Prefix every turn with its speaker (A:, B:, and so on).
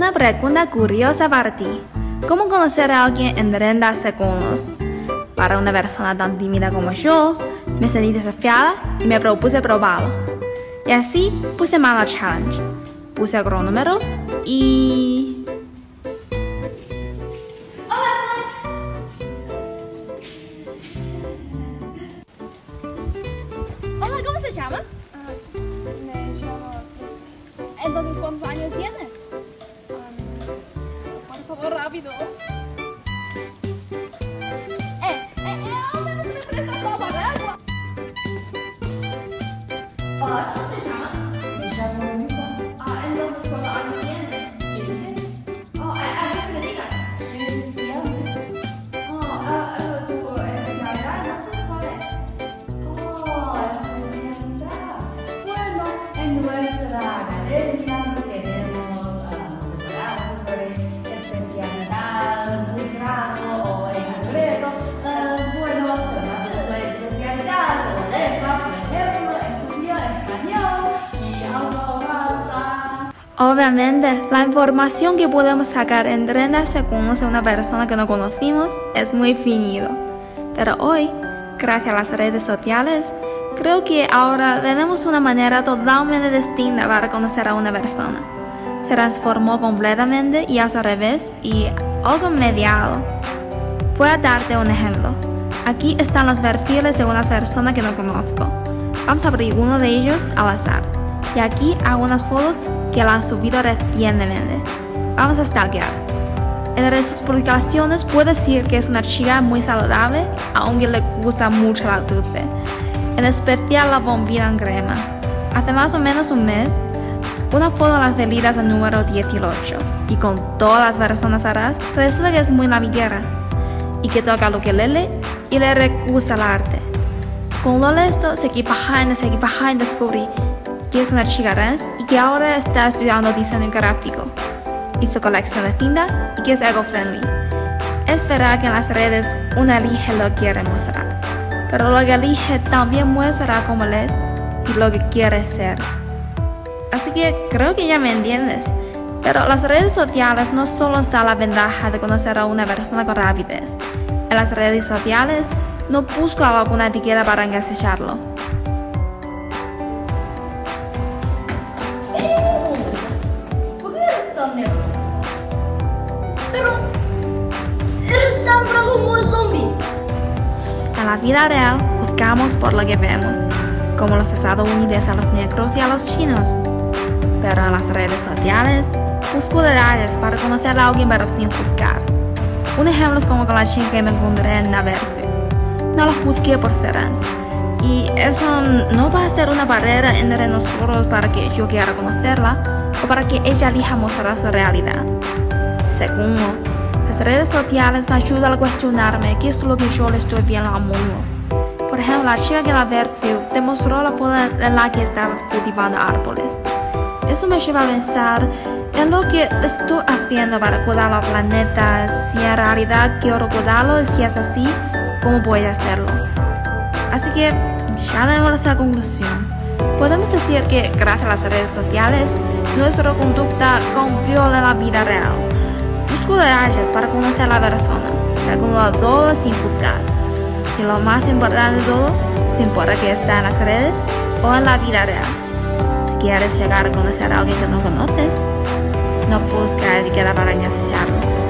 A: Una pregunta curiosa para ti. ¿Cómo conocer a alguien en 30 segundos? Para una persona tan tímida como yo, me sentí desafiada y me propuse probarlo. Y así puse mano al challenge. Puse el cronómetro y... Hola, ¿cómo se llama?
B: Ah, me llamo Lucy.
A: Entonces, ¿cuántos favor, rápido.
C: É, é, é. Pode, você chama?
A: Obviamente, la información que podemos sacar en 30 segundos de una persona que no conocimos es muy finito. Pero hoy, gracias a las redes sociales, creo que ahora tenemos una manera totalmente distinta para conocer a una persona. Se transformó completamente y al revés y algo mediado. Voy a darte un ejemplo. Aquí están los perfiles de unas personas que no conozco. Vamos a abrir uno de ellos al azar. Y aquí algunas fotos que la han subido recientemente. Vamos a stalkear. Entre sus publicaciones puedo decir que es una chica muy saludable, aunque le gusta mucho la dulce. En especial la bombilla en crema. Hace más o menos un mes, una foto de las velitas al número 18 y con todas las personas atrás, resulta que es muy naviguera y que toca lo que lele y le recusa el arte. Con lo esto, seguí bajando, seguí bajando, descubrí que es una chica trans que ahora está estudiando diseño gráfico. Hizo colección de tinta y que es eco-friendly. Es verdad que en las redes uno elige lo quiere mostrar, pero lo que elige también muestra cómo es y lo que quiere ser. Así que creo que ya me entiendes. Pero las redes sociales no solo está la ventaja de conocer a una persona con rapidez. En las redes sociales no busco alguna etiqueta para engancharlo. Vida real juzgamos por lo que vemos, como los Estados Unidos a los negros y a los chinos. Pero en las redes sociales busco detalles para conocer a alguien pero sin juzgar. Un ejemplo es como con la chica que me encontré en Naverfe. No la juzgué por ser. Y eso no va a ser una barrera entre nosotros para que yo quiera conocerla o para que ella elija mostrar su realidad. Segundo, las redes sociales me ayudan a cuestionarme qué es lo que yo le estoy viendo al mundo. Por ejemplo, la chica que la Verfield demostró la foto en la que estaba cultivando árboles. Eso me lleva a pensar en lo que estoy haciendo para cuidar al planeta, si en realidad quiero cuidarlo y si es así, cómo voy a hacerlo. Así que ya tenemos esa conclusión. Podemos decir que gracias a las redes sociales, nuestra conducta confió en la vida real. Para conocer a la persona, segundo todo sin juzgar. Y lo más importante de todo, sin importa que está en las redes o en la vida real. Si quieres llegar a conocer a alguien que no conoces, no busca etiqueta para engancharlo.